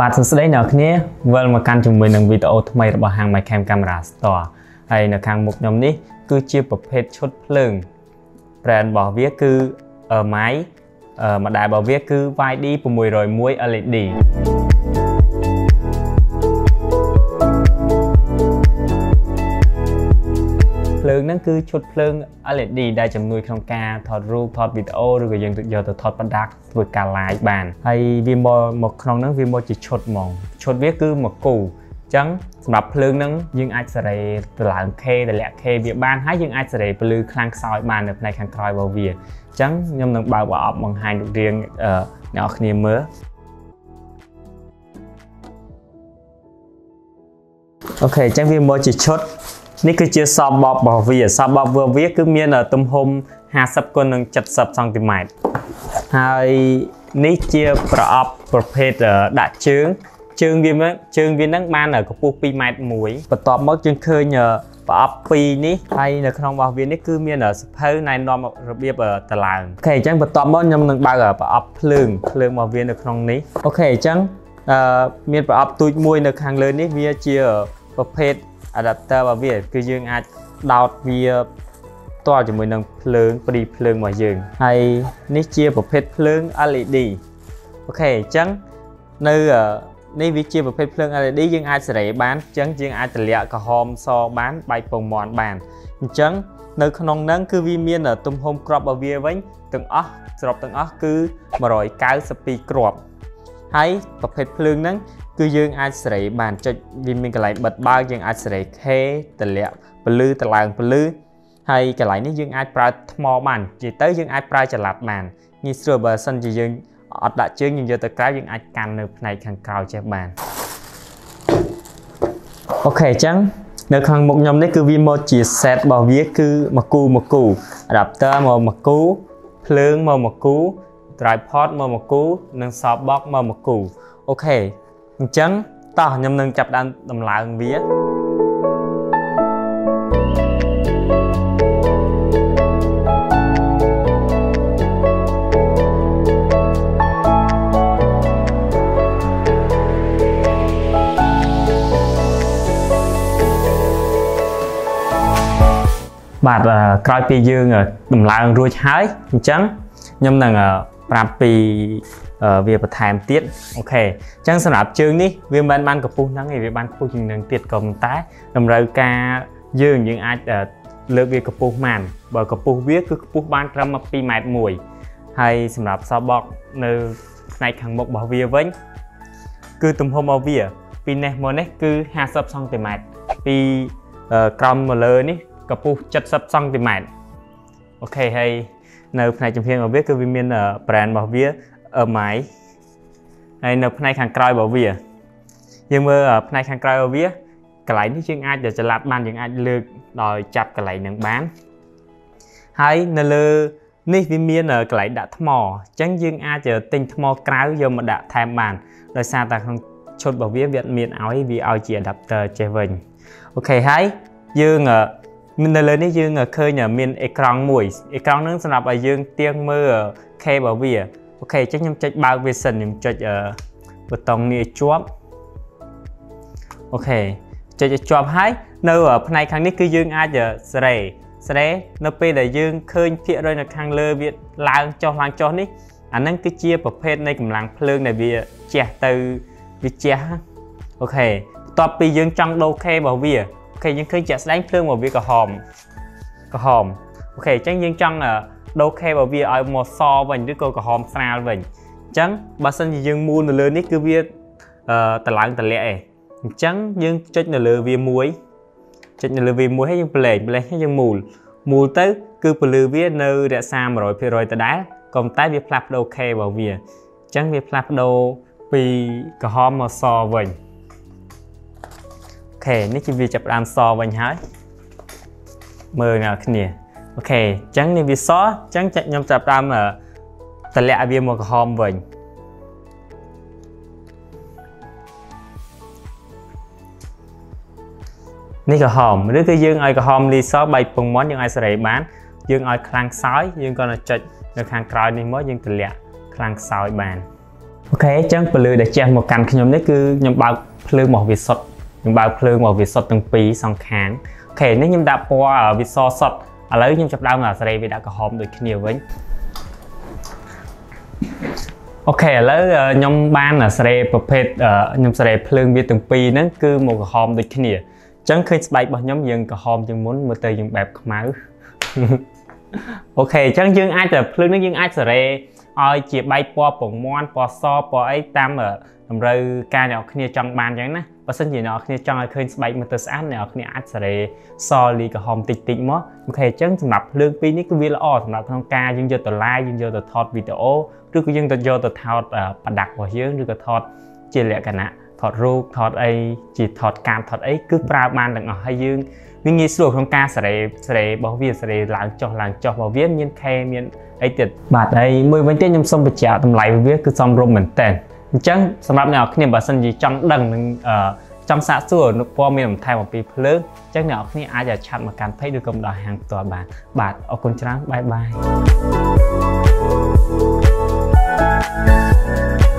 បាទសួស្តីអ្នកគ្នាវិលមកកាន់ជាមួយនឹងវីដេអូថ្មីរបស់ហាង MyCam Camera Store ហើយនៅខាងមុខខ្ញុំនេះគឺជាប្រភេទឈុតភ្លើង brand របស់វាគឺ My ម្ដាយរបស់វាគឺ YD 601 LED ភ្លើងហ្នឹងគឺឈុតភ្លើង LED ដែលជំនួយក្នុងការថតរូបថតវីដេអូឬក៏យើងយកទៅថតបណ្ដាធ្វើការ live បានហើយវាមកមកក្នុងហ្នឹងវាមកជាឈុតហ្មងឈុតវាគឺមកគូចឹងសម្រាប់ភ្លើងហ្នឹងយើងអាចសេរីទៅឡើង K តម្លាក់ K វាបានហើយយើងអាចសេរីពលឺខ្លាំងខ្សោយបាននៅផ្នែកខាងក្រោយរបស់វាចឹងខ្ញុំនឹងបើកប្រអប់បង្ហាញរូបរាងអ្នកនរគ្នាមើលអូខេចឹងវាមកជាឈុត នេះគឺជាសបបរបស់វាសបបរបស់វាគឺមានទំហំ50គុណនឹង70សង់ទីម៉ែត្រហើយនេះជាប្រអប់ប្រភេទដាក់ជើងជើងវាជើងវានឹងបានកម្ពស់2ម៉ែត្រ1បន្ទាប់មកយើងឃើញប្រអប់2នេះហើយនៅក្នុងរបស់វានេះគឺមានសភៅណែនាំរបៀបតឡើងអូខេអញ្ចឹងបន្ទាប់មកខ្ញុំនឹងបើកប្រអប់ភ្លើងភ្លើងរបស់វានៅក្នុងនេះអូខេអញ្ចឹងអឺមានប្រអប់ទូចមួយនៅខាងលើនេះវាជាប្រភេទ adapter របស់វាគឺយើងអាចដោតវាផ្ទាល់ជាមួយនឹងភ្លើងព្រីភ្លើងរបស់យើងហើយនេះជាប្រភេទភ្លើង LED អូខេអញ្ចឹងនៅនេះវាជាប្រភេទភ្លើង LED យើងអាចសេរីបានអញ្ចឹងយើងអាចតម្លាក់ក្រហមសបានបែកពងមាន់បានអញ្ចឹងនៅក្នុងហ្នឹងគឺវាមានទំហំគ្រាប់របស់វាវិញទាំងអស់សរុបទាំងអស់គឺ192គ្រាប់ ហើយប្រភេទភ្លើងហ្នឹងគឺយើងអាចសេរីបានចុចវាមានកន្លែងបិទបើកយើងអាចសេរី K តម្លាក់ពលឺតឡើងពលឺហើយកន្លែងនេះយើងអាចប្រើថ្មបាននិយាយទៅយើងអាចប្រើចល័តបានងាយស្រួលបើសិនជាយើងអត់ដាក់ជើងយើងយកទៅក្រៅយើងអាចកាន់នៅផ្នែកខាងក្រោយចេះបានអូខេអញ្ចឹងនៅខាងមុខខ្ញុំនេះគឺវាមកជា set របស់វាគឺមកគូមកគូ adapter មកមកគូភ្លើងមកមកគូ tripod មកមកគូនិង softbox មកមកគូអូខេអញ្ចឹងតោះខ្ញុំនឹងចាប់ដើមដំឡើងវាបាទក្រោយពីយើងដំឡើងរួចហើយអញ្ចឹងខ្ញុំនឹង ប្រាប់ពីវាបន្ថែមទៀតអូខេអញ្ចឹងសម្រាប់ជើងនេះវាមិនបានកម្ពស់ហ្នឹងទេវាបានខ្ពស់ជាងនឹងទៀតក៏ប៉ុន្តែតម្រូវការយើងយើងអាចលើកវាកម្ពស់បានបើកម្ពស់វាគឺខ្ពស់បានត្រឹម2ម៉ែត្រ1ហើយសម្រាប់សបកនៅផ្នែកខាងមុខរបស់វាវិញគឺទំហំរបស់វាពីនេះមកនេះគឺ50សង់ទីម៉ែត្រពីក្រោមមកលើនេះកម្ពស់70សង់ទីម៉ែត្រអូខេហើយ នៅផ្នែកចំហៀងរបស់វាគឺវាមាន brand របស់វា MI ហើយនៅផ្នែកខាងក្រោយរបស់វាយើងមើលផ្នែកខាងក្រោយរបស់វាកន្លែងនេះយើងអាចចល័តបានយើងអាចលើកដោយចាប់កន្លែងនឹងបានហើយនៅលើនេះវាមានកន្លែងដាក់ថ្មអញ្ចឹងយើងអាចទិញថ្មក្រៅយកមកដាក់ថែមបានដោយសារតែក្នុងឈុតរបស់វាវាមានឲ្យវាឲ្យជា adapter ចេះវិញ OK ហើយយើង នៅលើនេះយើងឃើញមានអេក្រង់មួយអេក្រង់ហ្នឹងសម្រាប់ឲ្យយើងទៀងមើល K របស់វា OK អញ្ចឹងខ្ញុំចុចបើកវាសិនខ្ញុំចុចប៊ូតុងនេះជាប់ OK ចុចឲ្យជាប់ហើយនៅផ្នែកខាងនេះគឺយើងអាចស្រេស្រេនៅពេលដែលយើងឃើញភាគរយនៅខាងលើវាឡើងចុះឡើងចុះនេះអាហ្នឹងគឺជាប្រភេទនៃកម្លាំងភ្លើងដែលវាជះទៅវាជះអូខេបន្ទាប់ពីយើងចង់ដូរ K របស់វាអូ ខេយើងឃើញជាក់ស្ដែងភ្លើងរបស់វាក្រហមក្រហមអូខេអញ្ចឹងយើងចង់ដូរ K របស់វាឲ្យមកសវិញឬក៏ក្រហមស្រាលវិញអញ្ចឹងបើសិនជាយើងមូលនៅលើនេះគឺវាតឡើងតលាក់ឯងអញ្ចឹងយើងចុចនៅលើវាមួយចុចនៅលើវាមួយហើយយើងប្លែកប្លែកហើយយើងមូលមូលទៅគឺពលឺវានៅរក្សា100%ដដែលក៏ប៉ុន្តែវាផ្លាស់ប្ដូរ K របស់វាអញ្ចឹងវាផ្លាស់ប្ដូរពីក្រហមមកសវិញអូ ខេនេះជាវាចាប់ផ្ដើមសវិញហើយមើលអ្នកគ្នាអូខេអញ្ចឹងនេះវាសអញ្ចឹងខ្ញុំចាប់តាមតម្លាក់វាមកក្រហមវិញនេះក្រហមឬគឺយើងឲ្យក្រហមលីសបែកពងមាន់យើងឲ្យសេរីបាន យើងឲ្យខ្លាំងខ្សោយយើងក៏ចុចនៅខាងក្រោយនេះមកយើងតម្លាក់ខ្លាំងខ្សោយបានអូខេអញ្ចឹងពលឺដែលជះមកកាន់ខ្ញុំនេះគឺខ្ញុំបើកភ្លើងរបស់វាសុទ្ធ ខ្ញុំបើកភ្លើងរបស់វាសុទ្ធទាំងពីរសងខាងអូខេនេះខ្ញុំដាក់ពណ៌វាសសុទ្ធឥឡូវខ្ញុំចាប់ដើមអាសេរីវាដាក់ក្រហមដូចគ្នាវិញអូខេឥឡូវខ្ញុំបានសេរីប្រភេទខ្ញុំសេរីភ្លើងវាទាំងពីរហ្នឹងគឺមកក្រហមដូចគ្នាអញ្ចឹងឃើញស្បែករបស់ខ្ញុំយើងក្រហមជាងមុនមើលទៅយើងបែបខ្មៅអូខេអញ្ចឹងយើងអាចតែភ្លើងនេះយើងអាចសេរីឲ្យជាបែកពណ៌ពងមាន់ពណ៌សពណ៌អីតាមតម្រូវការអ្នកគ្នាចង់បានអញ្ចឹងណាបើសិនជាអ្នកគ្នាចង់ឲ្យឃើញស្បែកមើលទៅស្អាតអ្នកគ្នាអាចសេរីសលីក្រហមតិចតិចមកអូខេអញ្ចឹងសម្រាប់ភ្លើងពីរនេះគឺវាល្អសម្រាប់ក្នុងការយើងយកទៅ live យើងយកទៅថតវីដេអូឬក៏យើងទៅយកទៅថតប្រដាប់របស់យើងឬក៏ថតជាលក្ខណៈថតរូបថតអីជាថតកាមថតអីគឺប្រើបានទាំងអស់ហើយយើងវាងាយស្រួលក្នុងការសេរីសេរីរបស់វាសេរីឡើងចុះឡើងចុះរបស់វាមានខេមានអីទៀតបាទហើយមួយវិញទៀតខ្ញុំសូមបញ្ជាក់តម្លៃវាគឺសមរម្យមែនតើ អញ្ចឹងសម្រាប់អ្នកនរគ្នាបើសិនជាចង់ដឹងនឹងចង់សាកសួរនៅព័ត៌មានបន្ថែមអំពីភ្លើងអញ្ចឹងអ្នកនរគ្នាអាចឆាត់មកកាន់ page ឬក៏មកដល់ហាងផ្ទាល់បានបាទអរគុណច្រើនបាយបាយ thank you